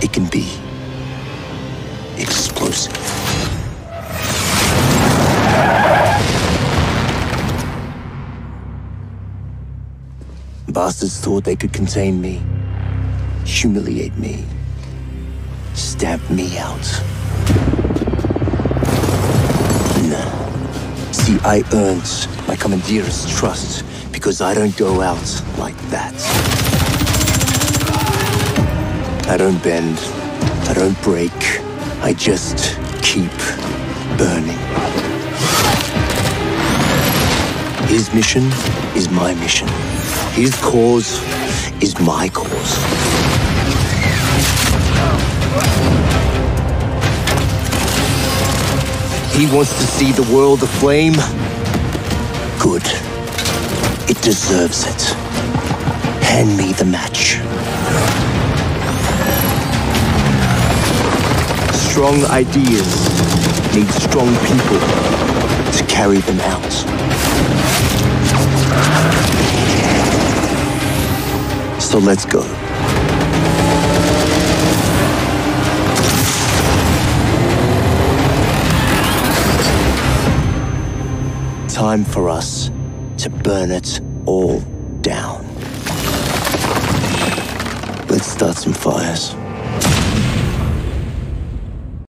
it can be explosive. Bastards thought they could contain me, humiliate me, stamp me out. No. See, I earned my commandeer's trust because I don't go out like that. I don't bend, I don't break, I just keep burning. His mission is my mission. His cause is my cause. He wants to see the world aflame. Good. It deserves it. Hand me the match. Strong ideas need strong people to carry them out. So let's go. Time for us to burn it all down. Let's start some fires.